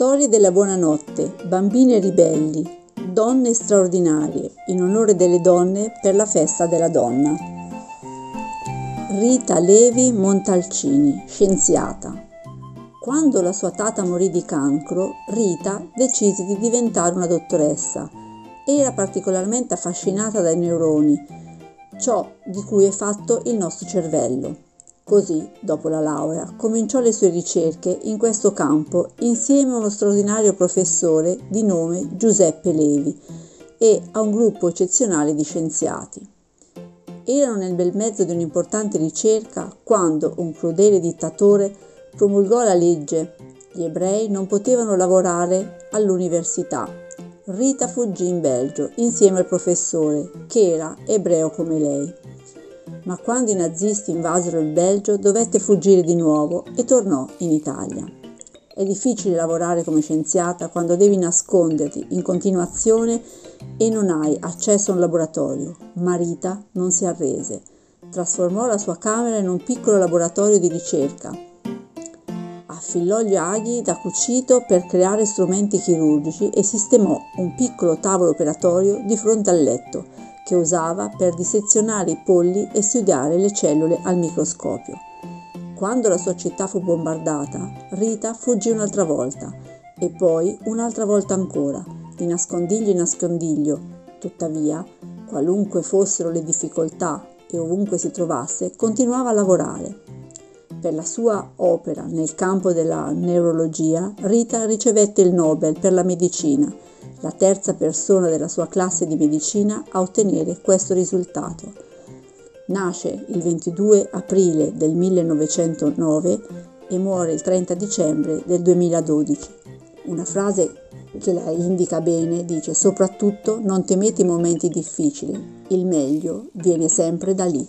Storie della buonanotte, bambine ribelli, donne straordinarie, in onore delle donne per la festa della donna. Rita Levi Montalcini, scienziata. Quando la sua tata morì di cancro, Rita decise di diventare una dottoressa. Era particolarmente affascinata dai neuroni, ciò di cui è fatto il nostro cervello. Così, dopo la laurea, cominciò le sue ricerche in questo campo insieme a uno straordinario professore di nome Giuseppe Levi e a un gruppo eccezionale di scienziati. Erano nel bel mezzo di un'importante ricerca quando un crudele dittatore promulgò la legge gli ebrei non potevano lavorare all'università. Rita fuggì in Belgio insieme al professore, che era ebreo come lei ma quando i nazisti invasero il Belgio dovette fuggire di nuovo e tornò in Italia. È difficile lavorare come scienziata quando devi nasconderti in continuazione e non hai accesso a un laboratorio, ma Rita non si arrese. Trasformò la sua camera in un piccolo laboratorio di ricerca. Affillò gli aghi da cucito per creare strumenti chirurgici e sistemò un piccolo tavolo operatorio di fronte al letto che usava per dissezionare i polli e studiare le cellule al microscopio. Quando la sua città fu bombardata, Rita fuggì un'altra volta e poi un'altra volta ancora, di nascondiglio in nascondiglio. Tuttavia, qualunque fossero le difficoltà e ovunque si trovasse, continuava a lavorare. Per la sua opera nel campo della neurologia, Rita ricevette il Nobel per la medicina la terza persona della sua classe di medicina a ottenere questo risultato. Nasce il 22 aprile del 1909 e muore il 30 dicembre del 2012. Una frase che la indica bene dice soprattutto non temete i momenti difficili, il meglio viene sempre da lì.